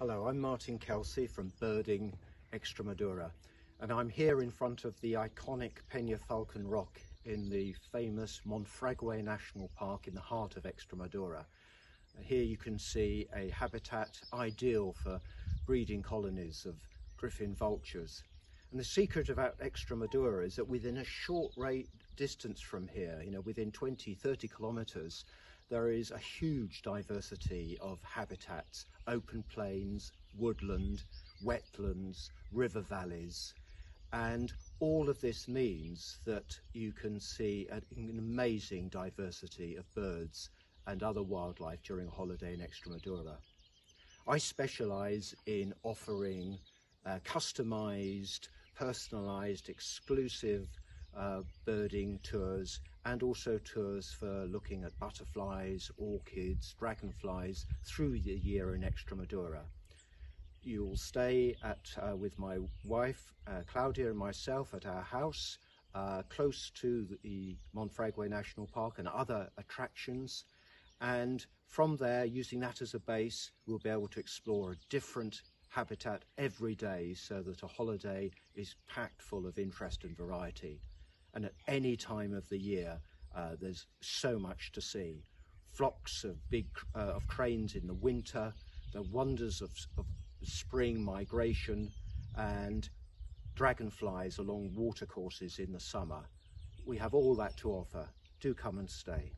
Hello, I'm Martin Kelsey from Birding Extremadura and I'm here in front of the iconic Peña Falcon Rock in the famous Monfragüe National Park in the heart of Extremadura. Here you can see a habitat ideal for breeding colonies of griffon vultures. And the secret about Extremadura is that within a short rate distance from here, you know, within 20, 30 kilometers, there is a huge diversity of habitats, open plains, woodland, wetlands, river valleys, and all of this means that you can see an amazing diversity of birds and other wildlife during a holiday in Extremadura. I specialise in offering uh, customised, personalised, exclusive uh, birding tours and also tours for looking at butterflies, orchids, dragonflies through the year in Extremadura. You'll stay at uh, with my wife uh, Claudia and myself at our house uh, close to the Monfragüe National Park and other attractions and from there using that as a base we'll be able to explore a different habitat every day so that a holiday is packed full of interest and variety and at any time of the year uh, there's so much to see. Flocks of big uh, of cranes in the winter, the wonders of, of spring migration and dragonflies along watercourses in the summer. We have all that to offer. Do come and stay.